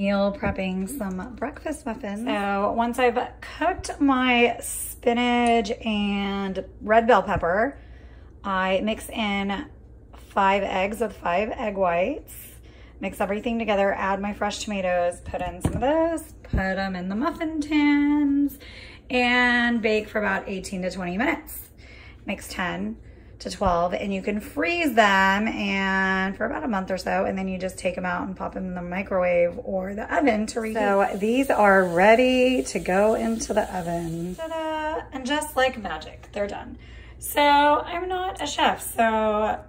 meal prepping some breakfast muffins. So once I've cooked my spinach and red bell pepper, I mix in five eggs with five egg whites, mix everything together, add my fresh tomatoes, put in some of those, put them in the muffin tins, and bake for about 18 to 20 minutes. Mix 10 to 12 and you can freeze them and for about a month or so and then you just take them out and pop them in the microwave or the oven to reheat. So these are ready to go into the oven. And just like magic, they're done. So I'm not a chef, so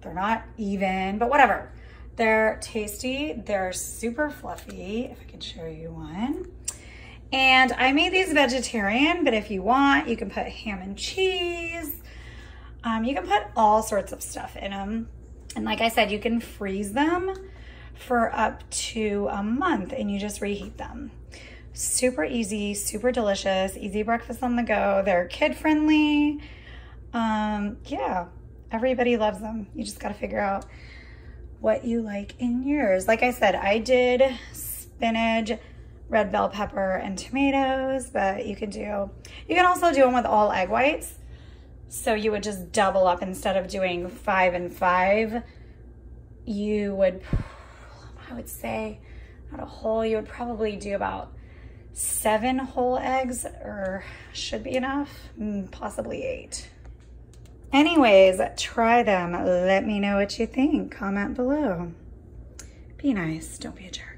they're not even, but whatever. They're tasty, they're super fluffy, if I can show you one. And I made these vegetarian, but if you want, you can put ham and cheese, um, you can put all sorts of stuff in them. And like I said, you can freeze them for up to a month and you just reheat them. Super easy, super delicious, easy breakfast on the go. They're kid friendly. Um, yeah, everybody loves them. You just got to figure out what you like in yours. Like I said, I did spinach, red bell pepper, and tomatoes, but you can do, you can also do them with all egg whites. So you would just double up instead of doing five and five, you would, I would say, not a whole, you would probably do about seven whole eggs or should be enough, mm, possibly eight. Anyways, try them. Let me know what you think. Comment below. Be nice. Don't be a jerk.